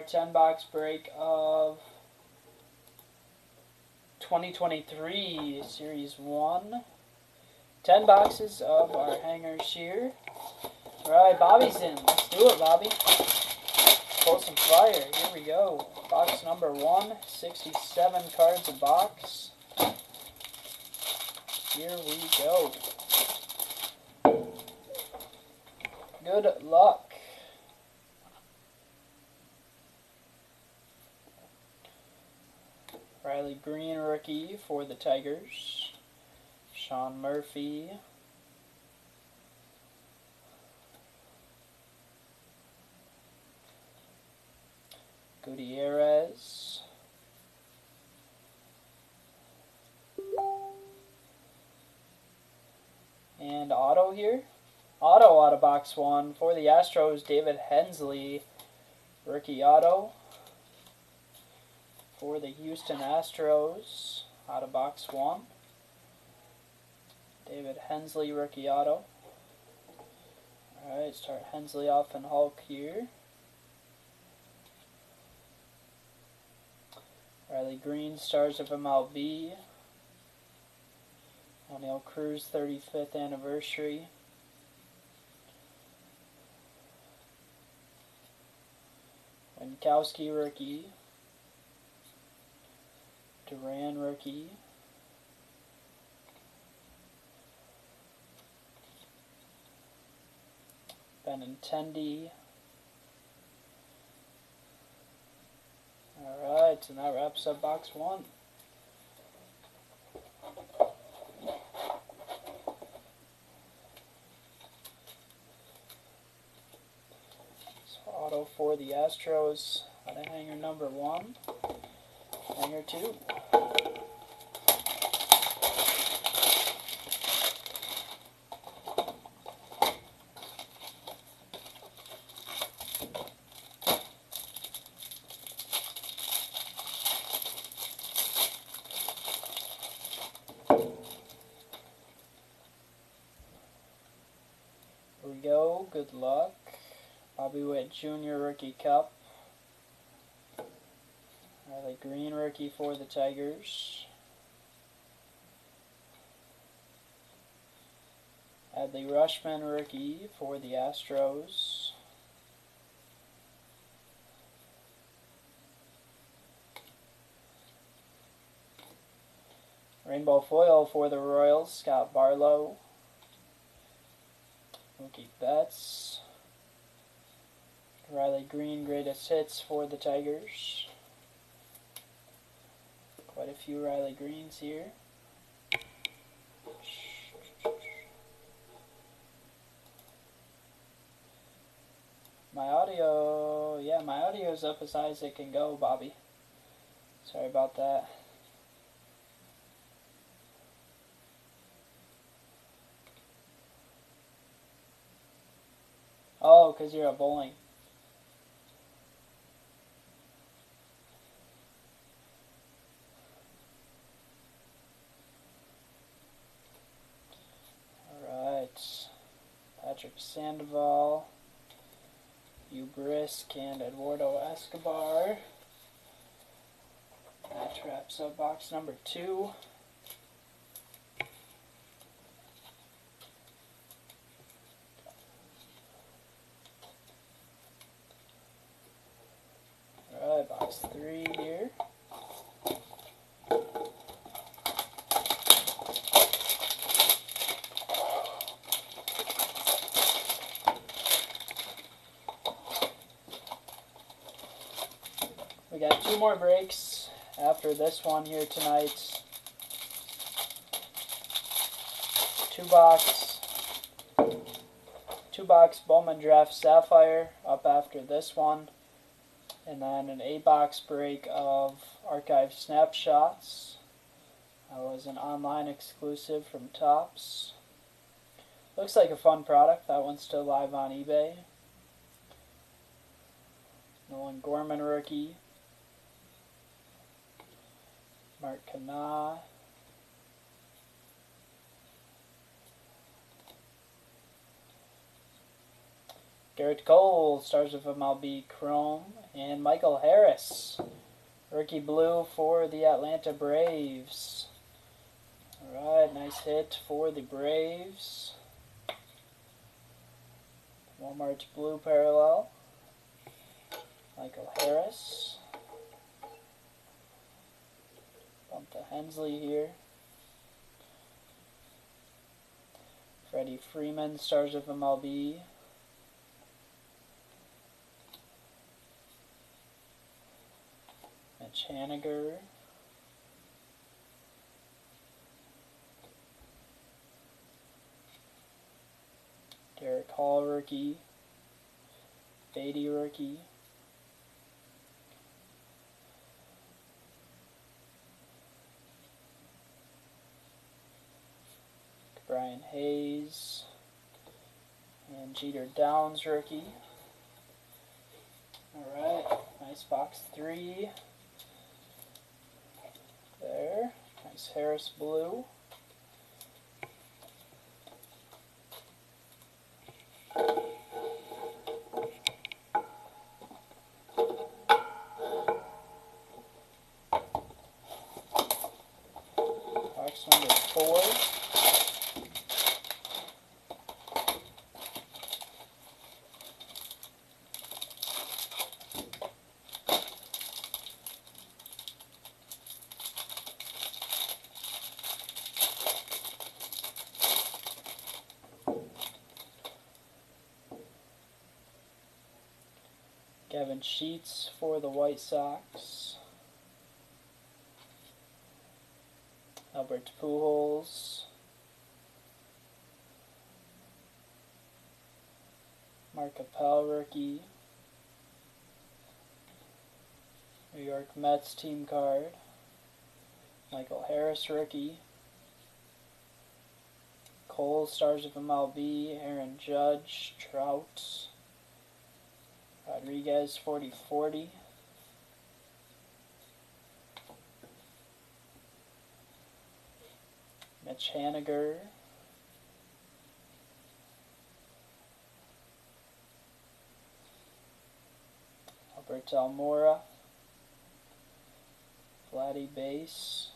our 10 box break of 2023 Series 1. 10 boxes of our hangers here. Alright, Bobby's in. Let's do it, Bobby. Pull some fire. Here we go. Box number 1. 67 cards a box. Here we go. Good luck. Riley Greene rookie for the Tigers. Sean Murphy. Gutierrez. And auto here. Auto out of box one for the Astros, David Hensley. Rookie auto for the Houston Astros out of box one. David Hensley rookie auto. Alright, start Hensley off and Hulk here. Riley Greene, Stars of MLB. Oneil Cruz, 35th anniversary. Winckowski rookie. Duran rookie. Benintendi. Alright, and that wraps up box one. So auto for the Astros hanger number one. Hanger two. Here we go. Good luck. Bobby Witt Jr. Rookie Cup. Greene rookie for the Tigers. Adley Rutschman rookie for the Astros. Rainbow foil for the Royals, Scott Barlow. Mookie Betts. Riley Greene, greatest hits for the Tigers. Quite a few Riley Greenes here. My audio, yeah, my audio is up as high as it can go, Bobby. Sorry about that. Oh, because you're a bowling. Alright. Patrick Sandoval, Ubrisk, and Eduardo Escobar. That wraps up box number two. Alright, box three here. More breaks after this one here tonight. Two box, two box Bowman Draft Sapphire up after this one, and then an eight box break of Archive Snapshots. That was an online exclusive from Topps. Looks like a fun product. That one's still live on eBay. Nolan Gorman rookie. Mark Canha. Gerrit Cole, Stars of MLB Chrome, and Michael Harris, rookie blue for the Atlanta Braves. Alright, nice hit for the Braves. Walmart's blue parallel. Michael Harris. The Hensley here. Freddie Freeman, Stars of MLB. Mitch Haniger. Derek Hall rookie. Baty rookie. Brian Hayes. And Jeter Downs rookie. Alright, nice box three. There. Nice Harris blue. Box number four. Sheets for the White Sox. Albert Pujols. Mark Appel rookie. New York Mets team card. Michael Harris rookie. Cole Stars of MLB. Aaron Judge. Trout. Rodriguez 4040. Mitch Haniger. Albert Almora. Vladdy Base.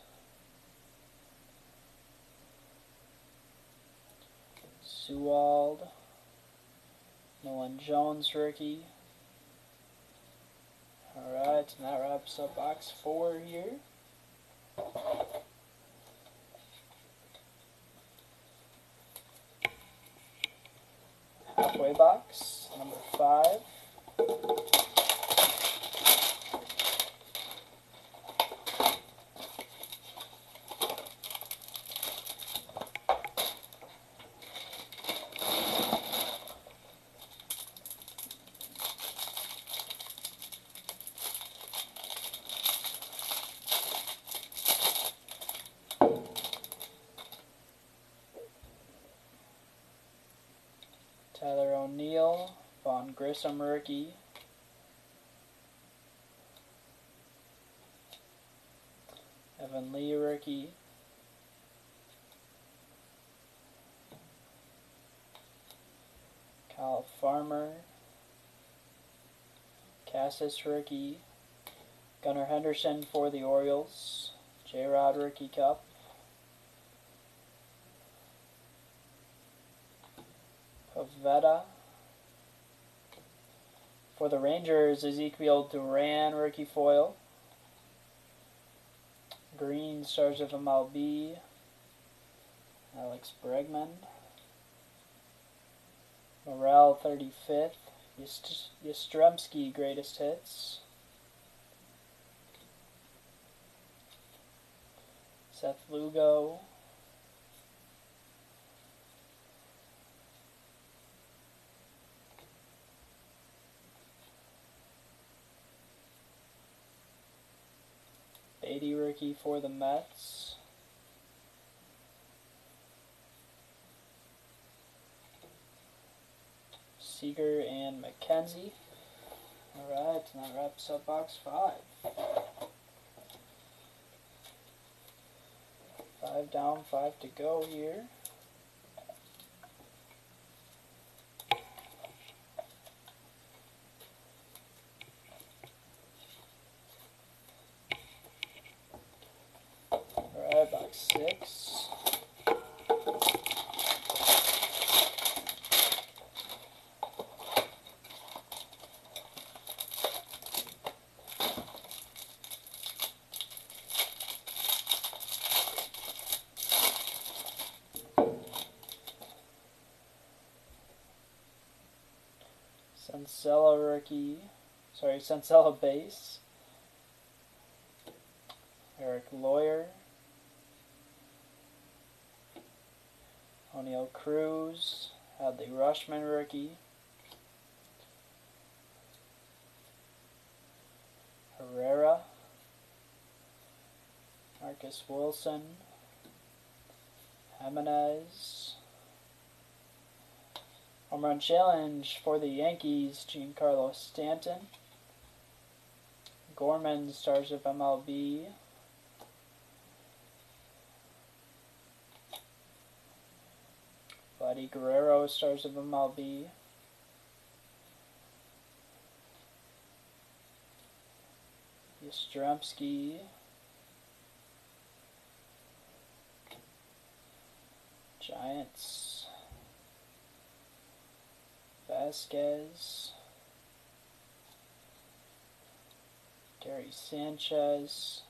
Sewald. Nolan Jones rookie. Alright, and that wraps up box four here. Halfway box, number five. Tyler O'Neill, Vaughn Grissom rookie. Evan Lee rookie. Kyle Farmer. Casas rookie. Gunnar Henderson for the Orioles. J Rod rookie cup. Pivetta. For the Rangers, Ezekiel Duran, rookie foil. Greene, Stars of MLB. Alex Bregman. Morel, 35th. Yast- Yastrzemski, greatest hits. Seth Lugo. Baty rookie for the Mets. Seager and McKenzie. Alright, and that wraps up box five. Five down, five to go here. six. Sensella rookie, sorry, Sensella base. Eric Lawyer. Cruz. Rutschman rookie. Herrera. Marcus Wilson. Jimenez. Home run challenge for the Yankees, Giancarlo Stanton. Gorman, stars of MLB. Vladdy Guerrero, stars of MLB. Yastrzemski. Giants. Vasquez. Gary Sanchez.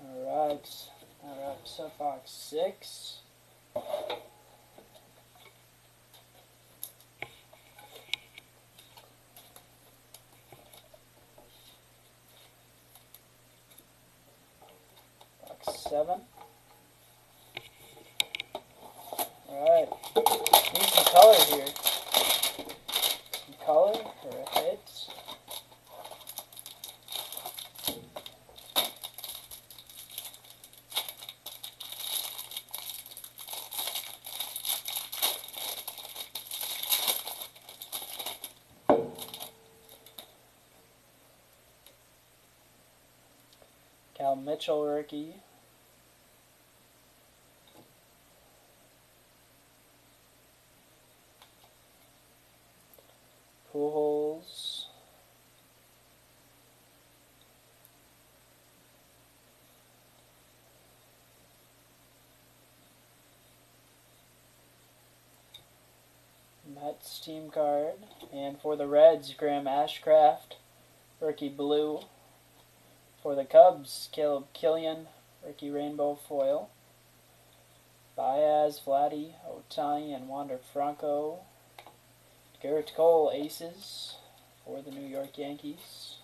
Alright, that wraps up box six. Box seven. Alright, need some color here. Some color for a hit. Cal Mitchell rookie. Pujols. Mets team card. And for the Reds, Graham Ashcraft, rookie blue. For the Cubs, Caleb Killian, Ricky rainbow foil. Baez, Vladdy, Ohtani, and Wander Franco. Gerrit Cole, aces for the New York Yankees.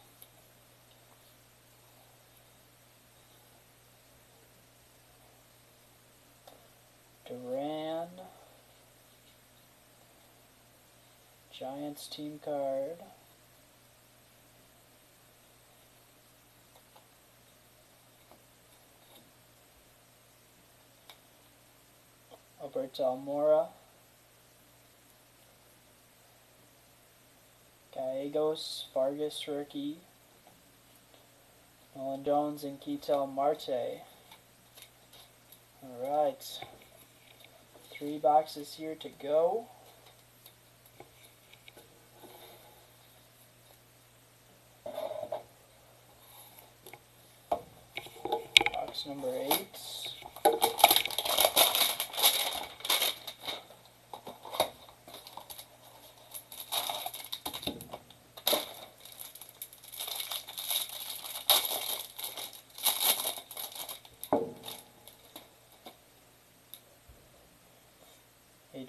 Duran. Giants team card. Alberto Almora. Gallegos, Vargas rookie. Nolan Jones and Ketel Marte. Alright. Three boxes here to go. Box number eight.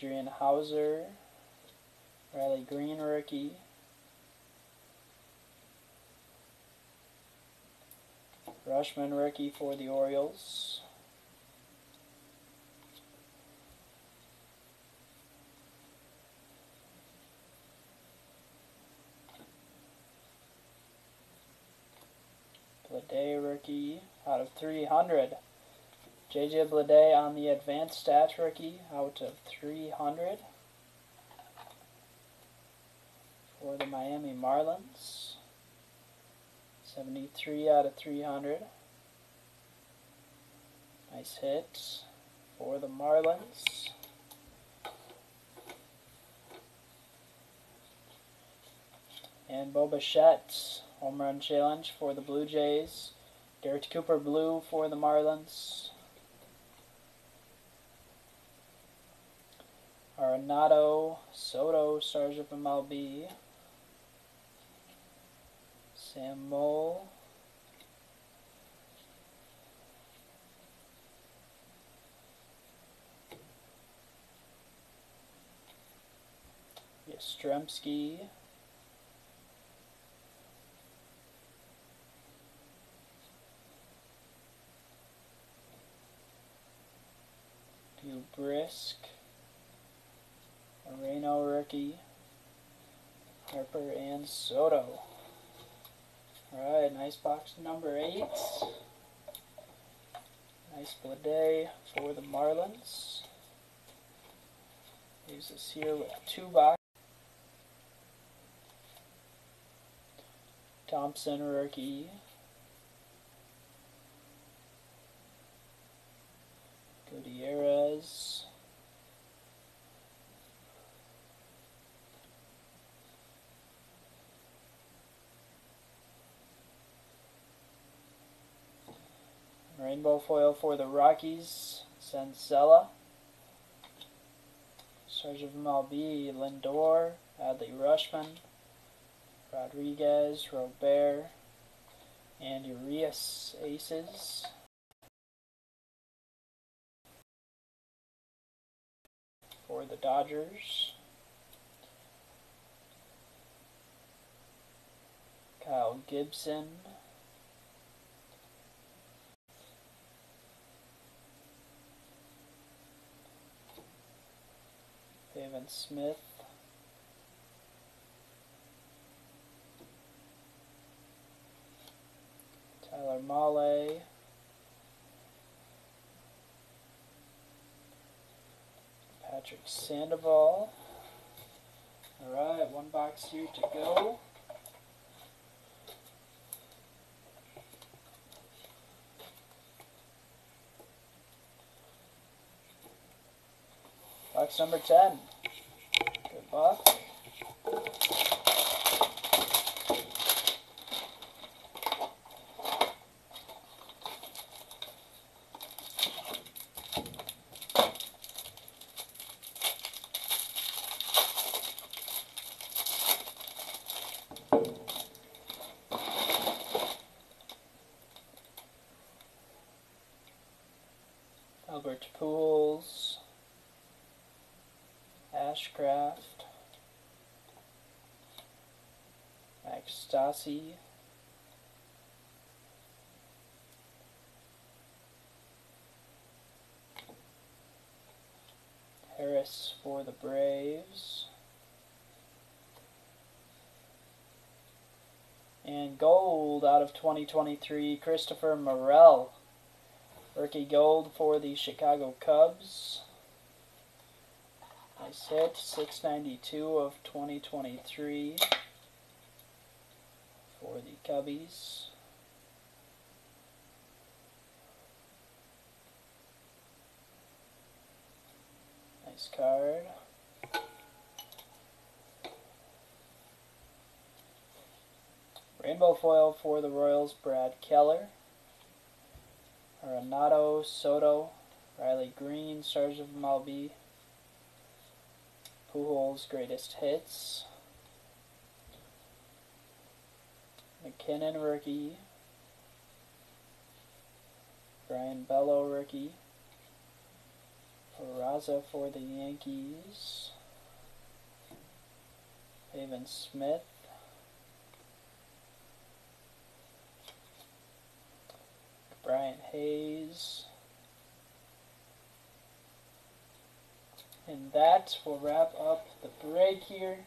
Adrian Houser, Riley Greene rookie, Rutschman rookie for the Orioles, Blade rookie out of 300. JJ Bleday on the advanced stats rookie out of 300 for the Miami Marlins. 73 out of 300. Nice hit for the Marlins. And Bo Bichette, home run challenge for the Blue Jays. Garrett Cooper blue for the Marlins. Arenado, Soto, of MLB. Sam Mole. Yastrzemski. Brisk. Moreno rookie. Harper and Soto. Alright, nice box number eight. Nice day for the Marlins. Leaves us here with two box. Thompson rookie. Gutierrez. Rainbow foil for the Rockies, Senzella. Sarge of MLB, Lindor, Adley Rutschman, Rodriguez, Robert, and Urias Aces. For the Dodgers. Kyle Gibson. David Smith. Tyler Mahle. Patrick Sandoval. Alright, one box here to go. Box number 10. Albert Pujols. Ashcraft, Max Stassi, Harris for the Braves, and gold out of 2023, Christopher Morel, rookie gold for the Chicago Cubs. Nice hit, 692 of 2023 for the Cubbies. Nice card. Rainbow foil for the Royals, Brad Keller. Renato Soto, Riley Greene, of MLB. Pujols' greatest hits. McKinnon rookie. Brayan Bello rookie. Peraza for the Yankees. Pavin Smith. Brian Hayes. And that will wrap up the break here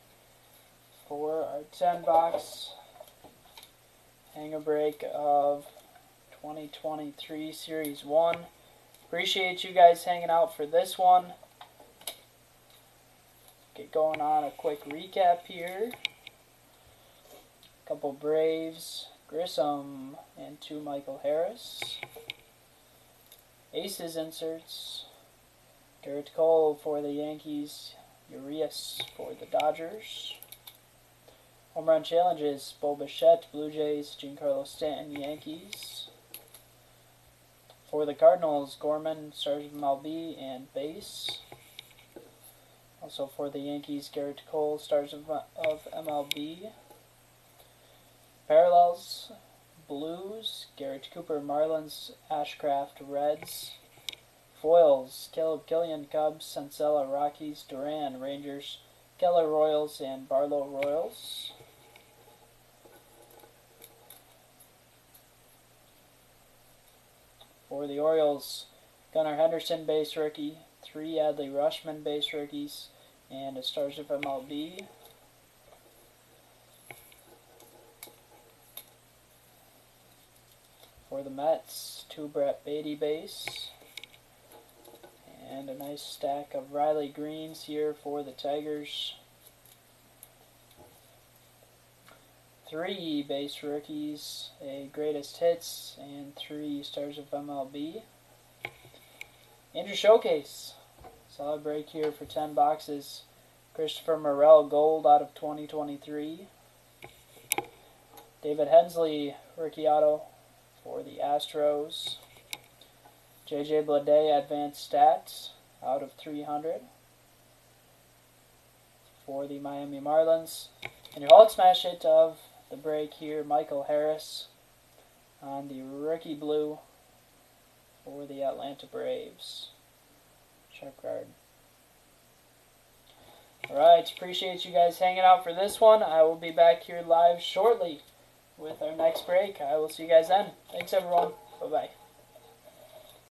for our 10 box hanger break of 2023 Series 1. Appreciate you guys hanging out for this one. Get going on a quick recap here. Couple Braves, Grissom, and two Michael Harris. Aces inserts. Gerrit Cole for the Yankees. Urias for the Dodgers. Home run challenges, Bo Bichette, Blue Jays, Giancarlo Stanton, Yankees. For the Cardinals, Gorman, Sergeant Malby, and base. Also for the Yankees, Gerrit Cole, stars of, of MLB. Parallels, Blues, Garrett Cooper, Marlins, Ashcraft, Reds. Foils, Caleb Kilian, Cubs, Senzatela, Rockies, Duran, Rangers, Keller Royals, and Barlow Royals. For the Orioles, Gunnar Henderson base rookie, three Adley Rutschman, base rookies, and a Stars of MLB. For the Mets, two Brett Baty base. And a nice stack of Riley Greenes here for the Tigers. Three base rookies, a greatest hits, and three stars of MLB. Andrew Showcase. Solid break here for 10 boxes. Christopher Morel Gold out of 2023. David Hensley Rookie Auto for the Astros. JJ Bleday Advanced Stats out of 300 for the Miami Marlins. And your Hulk Smash hit of the break here, Michael Harris on the rookie blue for the Atlanta Braves. Sharp guard. Alright, appreciate you guys hanging out for this one. I will be back here live shortly with our next break. I will see you guys then. Thanks, everyone. Bye-bye.